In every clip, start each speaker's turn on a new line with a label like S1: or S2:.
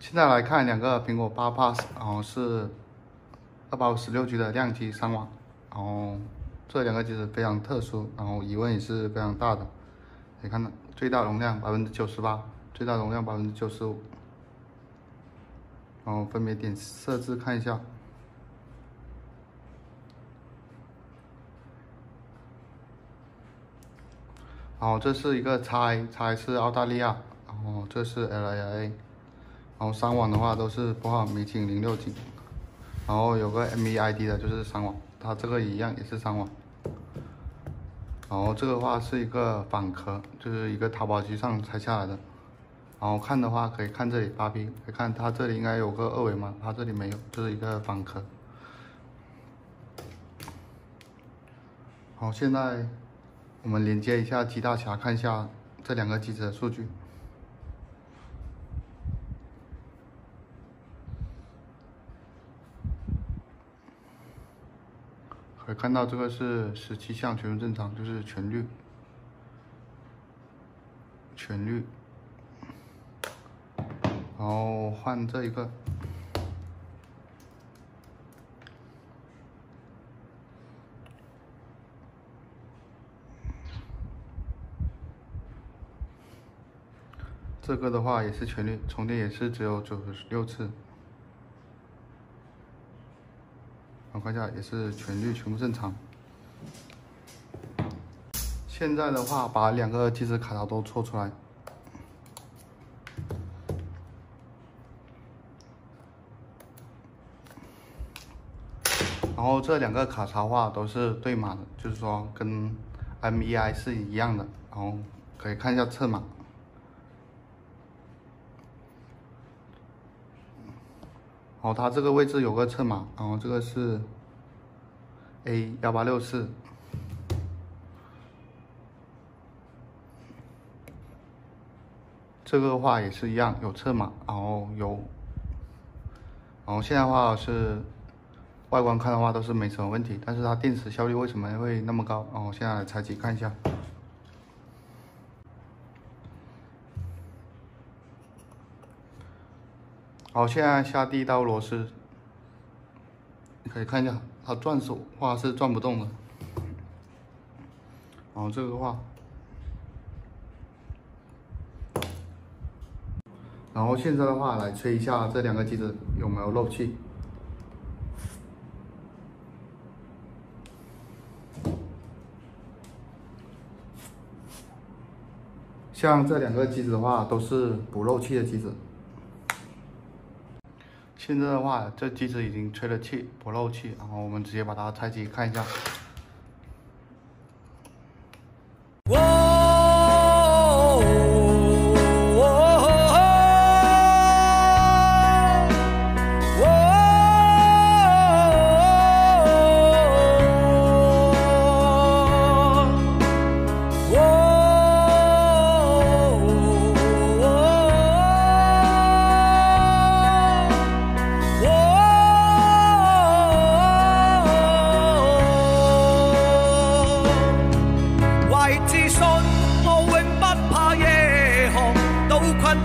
S1: 现在来看两个苹果八 Plus，然后是二百五十六 G 的亮机上网，然后这两个机子非常特殊，然后疑问也是非常大的。可以看到最大容量百分之九十八，最大容量百分之九十五，然后分别点设置看一下。然后这是一个 X，X 是澳大利亚，然后这是 L I A 然后三网的话都是拨号米景零六 G，然后有个 MEID 的就是三网，它这个一样也是三网。然后这个话是一个仿壳，就是一个淘宝机上拆下来的。然后看的话可以看这里八 P，可以看它这里应该有个二维码，它这里没有，就是一个仿壳。好，现在。我们连接一下机大侠，看一下这两个机子的数据。可以看到这个是十七项全部正常，就是全绿，全绿。然后换这一个。这个的话也是全绿，充电也是只有九十六次。我看一下，也是全绿，全部正常。现在的话，把两个机子卡槽都抽出来，然后这两个卡槽话都是对码的，就是说跟 MEI 是一样的，然后可以看一下侧码。哦，它这个位置有个测码，然后这个是 A 幺八六四，这个的话也是一样有测码，然后有，然后现在的话是外观看的话都是没什么问题，但是它电池效率为什么会那么高？然后现在来拆机看一下。好，现在下第一道螺丝，你可以看一下，它转手话是转不动的。然后这个话，然后现在的话来吹一下这两个机子有没有漏气。像这两个机子的话，都是不漏气的机子。现在的话，这机子已经吹了气，不漏气，然后我们直接把它拆机看一下。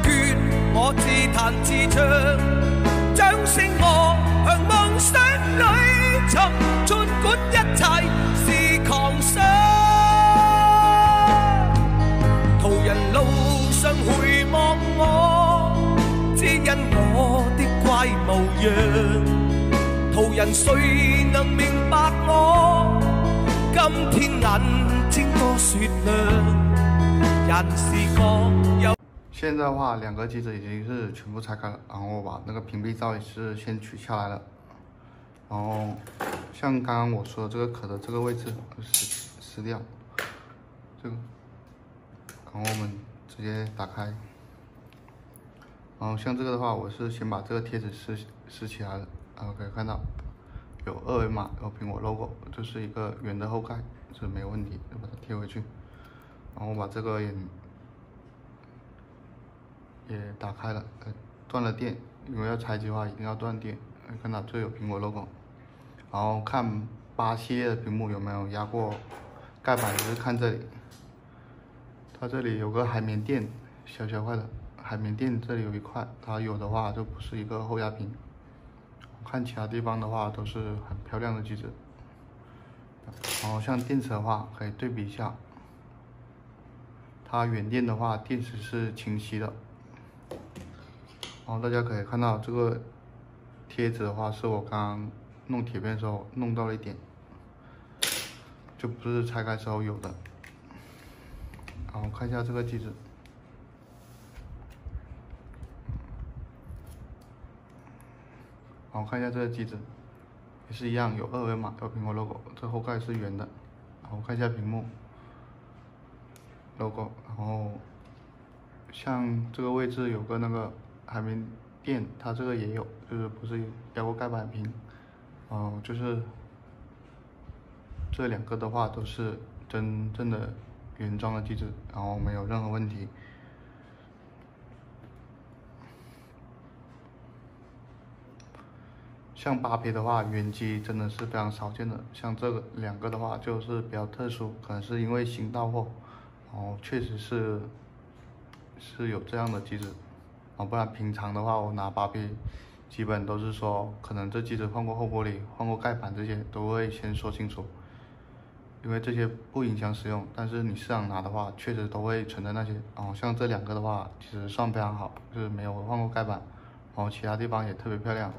S2: 劝我自弹自唱将声寞向梦想里寻尽管一切是狂想
S1: 途人
S2: 路上回望我只因我的怪模样途人
S1: 谁能明白我今天眼睛多雪亮人是各有现在的话，两个机子已经是全部拆开了，然后我把那个屏蔽罩也是先取下来了。然后像刚刚我说的这个壳的这个位置撕撕掉，这个，然后我们直接打开。然后像这个的话，我是先把这个贴纸撕撕起来了，然后可以看到有二维码，有苹果 logo，这是一个圆的后盖，这没有问题，就把它贴回去。然后我把这个也 也打开了，呃断了电，如果要拆机的话一定要断电。看到这有苹果 logo，然后看八系列的屏幕有没有压过盖板，就是看这里，它这里有个海绵垫，小小块的。海绵垫这里有一块，它有的话就不是一个后压屏。看其他地方的话都是很漂亮的机子。然后像电池的话，可以对比一下。它原电的话，电池是清晰的。然后大家可以看到这个贴纸的话，是我刚弄铁片的时候弄到了一点，就不是拆开时候有的。然后看一下这个机子。然后看一下这个机子，也是一样有二维码，有苹果 logo，这后盖是圆的。然后看一下屏幕，logo，然后像这个位置有个那个海绵垫，它这个也有，就是不是压过盖板屏。哦，就是这两个的话都是真正的原装的机子，然后没有任何问题。像八 P 的话，原机真的是非常少见的。像这个两个的话，就是比较特殊，可能是因为新到货，然后，确实是是有这样的机子，啊，不然平常的话，我拿八 P，，基本都是说，可能这机子换过后玻璃、换过盖板这些，都会先说清楚，因为这些不影响使用。但是你市场拿的话，确实都会存在那些。哦，像这两个的话，其实算非常好，就是没有换过盖板，然后其他地方也特别漂亮。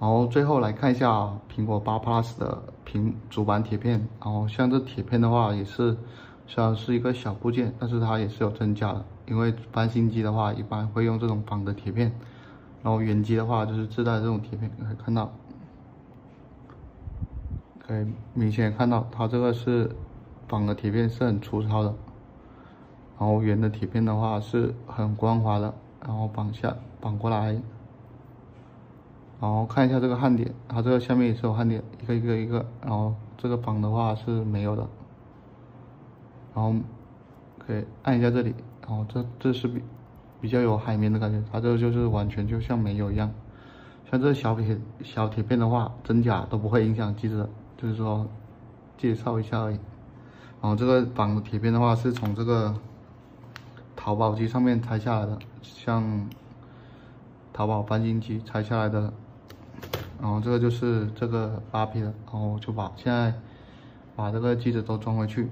S1: 然后最后来看一下苹果八 Plus 的屏主板铁片，然后像这铁片的话也是，虽然是一个小部件，但是它也是有真假的。因为翻新机的话一般会用这种仿的铁片，然后原机的话就是自带这种铁片，可以看到，可以明显看到它这个是仿的铁片是很粗糙的，然后原的铁片的话是很光滑的，然后绑下绑过来。然后看一下这个焊点，它这个下面也是有焊点，一个一个一个。然后这个绑的话是没有的。然后可以按一下这里，然后这这是比比较有海绵的感觉，它这个就是完全就像没有一样。像这小铁小铁片的话，真假都不会影响机子，就是说介绍一下而已。然后这个绑的铁片的话是从这个淘宝机上面拆下来的，像淘宝翻新机拆下来的。然后这个就是这个八 P 的，然后就把现在把这个机子都装回去。